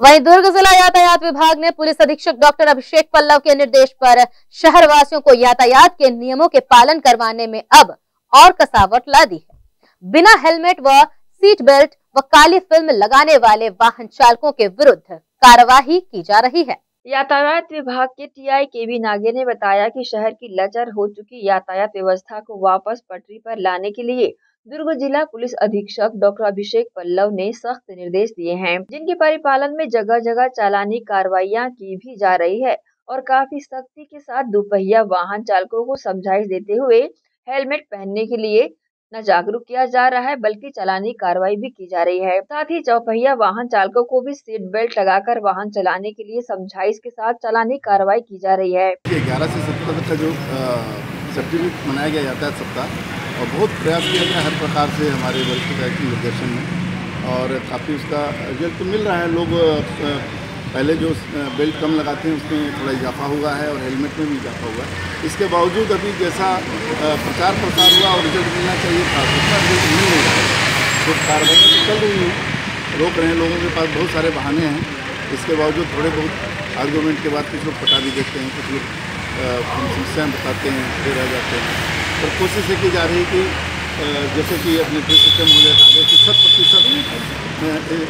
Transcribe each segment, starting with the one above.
वहीं दुर्ग जिला यातायात विभाग ने पुलिस अधीक्षक डॉक्टर अभिषेक पल्लव के निर्देश पर शहर वासियों को यातायात के नियमों के पालन करवाने में अब और कसावट ला दी है। बिना हेलमेट व सीट बेल्ट व काली फ़िल्म लगाने वाले वाहन चालकों के विरुद्ध कार्यवाही की जा रही है। यातायात विभाग के टीआई के बी नागे ने बताया कि शहर की लचर हो चुकी यातायात व्यवस्था को वापस पटरी पर लाने के लिए दुर्ग जिला पुलिस अधीक्षक डॉक्टर अभिषेक पल्लव ने सख्त निर्देश दिए हैं, जिनके परिपालन में जगह जगह चालानी कार्रवाइयाँ की भी जा रही है और काफ़ी सख्ती के साथ दोपहिया वाहन चालकों को समझाइश देते हुए हेलमेट पहनने के लिए न जागरूक किया जा रहा है, बल्कि चलानी कार्रवाई भी की जा रही है। साथ ही चौपहिया वाहन चालकों को भी सीट बेल्ट लगाकर वाहन चलाने के लिए समझाइश के साथ चलानी कार्रवाई की जा रही है। ग्यारह से सत्रह तक का जो सर्टिफिकेट मनाया गया यातायात सप्ताह, और बहुत प्रयास किया गया हर प्रकार से हमारे वरिष्ठ अधिकारी के निर्देशन में, और काफ़ी उसका रिज़ल्ट तो मिल रहा है। लोग पहले जो बेल्ट कम लगाते हैं, उसमें थोड़ा इजाफा हुआ है, और हेलमेट में भी इजाफा हुआ है। इसके बावजूद अभी जैसा प्रचार प्रसार हुआ और रिज़ल्ट मिलना चाहिए था, उसका रिज़ल्ट मिल नहीं रहा है। तो कार्रवाइयाँ तो चल रही हैं। रोक रहे हैं लोगों के पास, बहुत सारे बहाने हैं। इसके बावजूद थोड़े बहुत आर्गूमेंट के बाद कुछ लोग पटा भी देते हैं, कुछ लोग समस्याएँ बताते हैं, फिर रह जाते हैं। और कोशिश ये की जा रही है कि जैसे कि अपने ट्री सिस्टम हो गया आगे कि शत प्रतिशत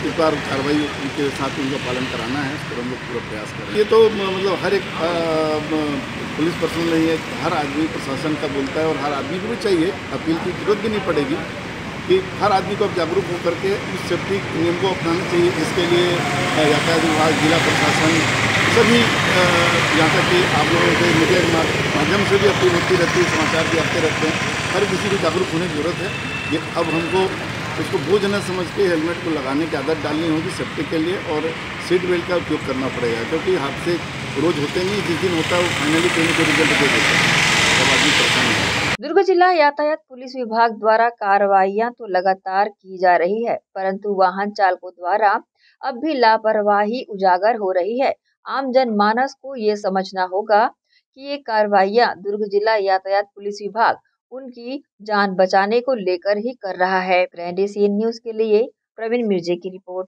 इस बार कार्रवाई के साथ उनका पालन कराना है उस पर हम लोग पूरा प्रयास कर ये तो मतलब हर एक पुलिस पर्सन नहीं है, हर आदमी प्रशासन का बोलता है और हर आदमी को भी चाहिए, अपील की ज़रूरत भी नहीं पड़ेगी कि हर आदमी को अब जागरूक होकर के इस सेफ्टी नियम को अपनाना चाहिए। इसके लिए यातायात विभाग, जिला प्रशासन सभी यहाँ तक कि आप लोगों के मीडिया के माध्यम से भी अपील होती रहती है, समाचार भी आते रहते हैं। हर किसी को जागरूक होने की ज़रूरत है। ये अब हमको उसको बोझ न समझ के हेलमेट को लगाने की आदत डालनी होगी सेफ्टी के लिए और सीट बेल्ट का उपयोग करना पड़ेगा, क्योंकि हादसे रोज़ होते नहीं, जिस दिन होता है वो फाइनली कोई ना कोई रिज़ल्ट दे देते है। दुर्ग जिला यातायात पुलिस विभाग द्वारा कार्रवाइयाँ तो लगातार की जा रही है, परंतु वाहन चालकों द्वारा अब भी लापरवाही उजागर हो रही है। आम जनमानस को ये समझना होगा कि ये कार्रवाइयाँ दुर्ग जिला यातायात पुलिस विभाग उनकी जान बचाने को लेकर ही कर रहा है। न्यूज़ के लिए प्रवीण मिर्जे की रिपोर्ट।